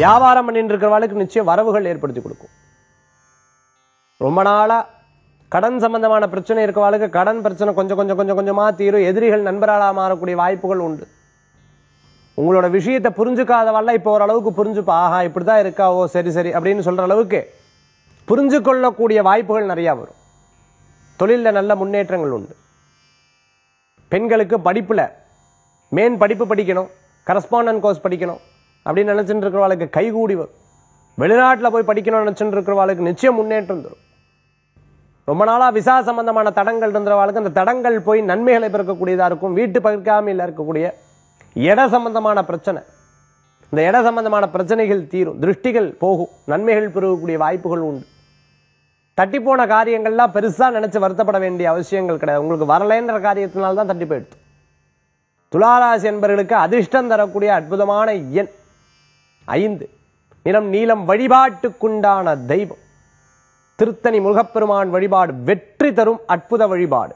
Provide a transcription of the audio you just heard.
வியாபாரம் பண்ணிட்டு இருக்கிறவளுக்கு நிச்சயம் வரவுகள் ஏற்படுத்தி கொடுக்கும். ரொம்ப நாளா கடன் சம்பந்தமான பிரச்சனை இருக்கவாளுக்கு கடன் பிரச்சனை கொஞ்சம் கொஞ்சம் கொஞ்சம் கொஞ்சமா தீரும். எதிரிகள் நண்பர்களா மாறக்கூடிய வாய்ப்புகள் உண்டு. உங்களோட விஷயத்தை புரிஞ்சுக்காதவல்ல இப்போ ஓரளவுக்கு புரிஞ்சுப்பா. ஆஹா இப்படிதான் இருக்கா. ஓ சரி சரி அப்படின்னு சொல்ற அளவுக்கு புரிஞ்சு கொள்ளக்கூடிய வாய்ப்புகள் நிறைய வரும். தொழில்ல நல்ல முன்னேற்றங்கள் உண்டு. பெண்களுக்கு படிப்புல மேன் படிப்பு படிக்கணும். கரஸ்பாண்டன் கோர்ஸ் படிக்கணும். அப்படின்னு நினைச்சுட்டு இருக்கிறவாளுக்கு கைகூடி வரும் வெளிநாட்டுல போய் படிக்கணும்னு நினைச்சுட்டு இருக்கிறவாளுக்கு நிச்சயம் முன்னேற்றம் தரும். ரொம்ப நாளா விசா சம்பந்தமான தடங்கள் இருந்தவாளுக்கு அந்த தடங்கள் போய் நன்மைகளை பிறக்கக்கூடியதா இருக்கும் வீட்டு பகிர்காமையில் இருக்கக்கூடிய இட சம்பந்தமான பிரச்சனை. இந்த இட சம்பந்தமான பிரச்சனைகள் தீரும் திருஷ்டிகள் போகும் நன்மைகள் பெறக்கூடிய வாய்ப்புகள் உண்டு. தட்டி போன காரியங்கள்லாம் பெருசா நினைச்சு வருத்தப்பட வேண்டிய அவசியங்கள் கிடையாது. உங்களுக்கு வரலைன்ற காரியத்தினால தான் தட்டி போயிடுது துளாராசி என்பவர்களுக்கு அதிர்ஷ்டம் தரக்கூடிய அற்புதமான எண். ஐந்து. நிறம் நீளம் வழிபாட்டுக்குண்டான தெய்வம். திருத்தணி முருகப்பெருமான் வழிபாடு வெற்றி தரும் அற்புத வழிபாடு.